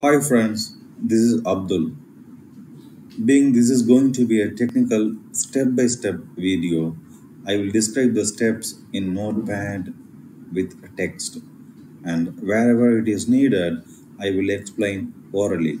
Hi friends, this is Abdul. Being this is going to be a technical step-by-step video, I will describe the steps in Notepad with text and wherever it is needed, I will explain orally.